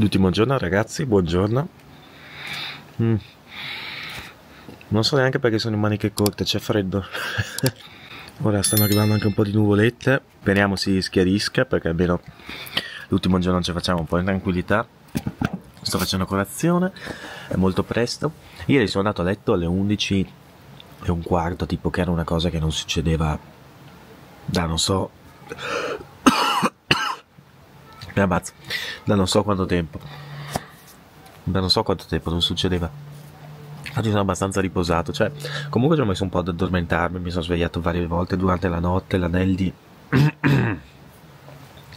L'ultimo giorno ragazzi, buongiorno. Mm. Non so neanche perché sono in maniche corte, c'è freddo. Ora stanno arrivando anche un po' di nuvolette. Speriamo si schiarisca perché almeno l'ultimo giorno ci facciamo un po' in tranquillità. Sto facendo colazione, è molto presto. Ieri sono andato a letto alle 11 e un quarto, tipo che era una cosa che non succedeva da non so mi ammazzo. Da non so quanto tempo. Da non so quanto tempo non succedeva. Oggi sono abbastanza riposato cioè comunque ci ho messo un po' ad addormentarmi mi sono svegliato varie volte durante la notte l'anelli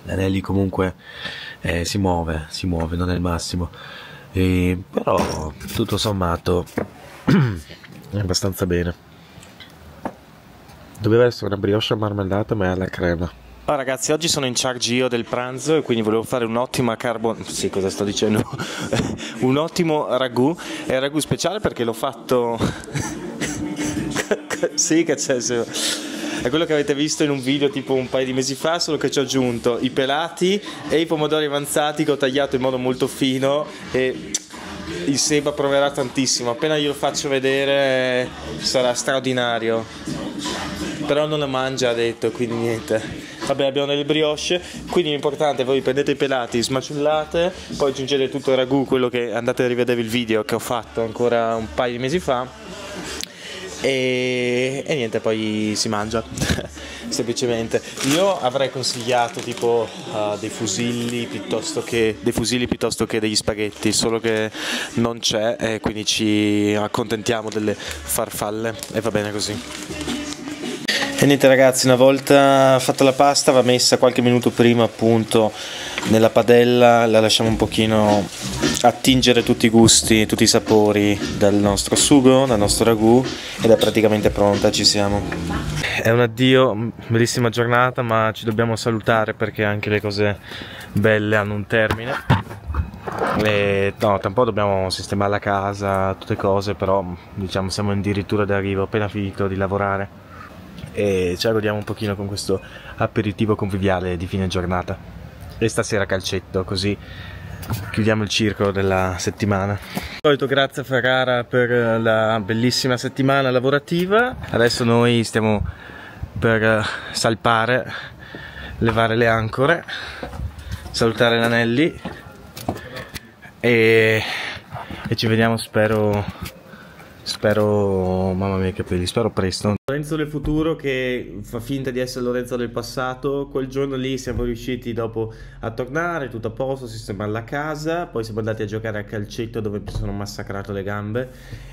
l'anelli comunque eh, si muove si muove non è il massimo. E, però tutto sommato è abbastanza bene. Doveva essere una brioche marmellata ma è alla crema Oh, ragazzi, oggi sono in charge io del pranzo e quindi volevo fare un'ottima carbon... Sì, cosa sto dicendo? un ottimo ragù. È un ragù speciale perché l'ho fatto... sì, che c'è... È quello che avete visto in un video tipo un paio di mesi fa, solo che ci ho aggiunto i pelati e i pomodori avanzati che ho tagliato in modo molto fino e il Seba proverà tantissimo. Appena glielo faccio vedere sarà straordinario. Però non la mangia, ha detto, quindi niente. Vabbè, abbiamo delle brioche, quindi l'importante è voi prendete i pelati, smaciullate, poi aggiungete tutto il ragù, quello che andate a rivedere il video che ho fatto ancora un paio di mesi fa. E, e niente, poi si mangia semplicemente. Io avrei consigliato tipo uh, dei fusilli piuttosto che dei fusilli piuttosto che degli spaghetti, solo che non c'è e quindi ci accontentiamo delle farfalle e va bene così. E niente ragazzi, una volta fatta la pasta va messa qualche minuto prima appunto nella padella, la lasciamo un pochino attingere tutti i gusti, tutti i sapori dal nostro sugo, dal nostro ragù ed è praticamente pronta, ci siamo. È un addio, bellissima giornata ma ci dobbiamo salutare perché anche le cose belle hanno un termine. E, no, tra un po' dobbiamo sistemare la casa, tutte cose, però diciamo siamo addirittura d'arrivo, appena finito di lavorare e ci godiamo un pochino con questo aperitivo conviviale di fine giornata. E stasera calcetto, così chiudiamo il circolo della settimana. Solito grazie a Ferrara per la bellissima settimana lavorativa. Adesso noi stiamo per salpare, levare le ancore, salutare l'anelli e, e ci vediamo spero Spero, mamma mia i capelli, spero presto. Lorenzo del futuro che fa finta di essere Lorenzo del passato, quel giorno lì siamo riusciti dopo a tornare, tutto a posto, sistemare la casa, poi siamo andati a giocare a calcetto dove mi sono massacrato le gambe.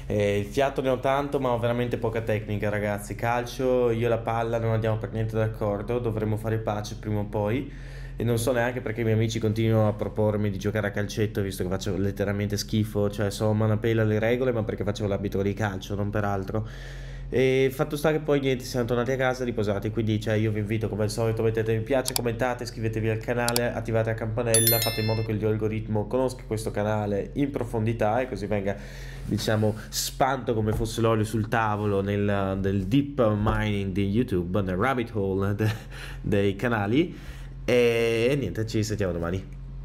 Eh, il fiato ne ho tanto ma ho veramente poca tecnica ragazzi, calcio, io e la palla non andiamo per niente d'accordo, dovremmo fare pace prima o poi e non so neanche perché i miei amici continuano a propormi di giocare a calcetto visto che faccio letteralmente schifo, cioè so manapela le regole ma perché facevo l'arbitro di calcio, non per altro. E fatto sta che poi niente, siamo tornati a casa riposati, quindi cioè, io vi invito come al solito, mettete mi piace, commentate, iscrivetevi al canale, attivate la campanella, fate in modo che l'algoritmo conosca questo canale in profondità e così venga diciamo spanto come fosse l'olio sul tavolo nel, nel deep mining di YouTube, nel rabbit hole de, dei canali e niente, ci sentiamo domani.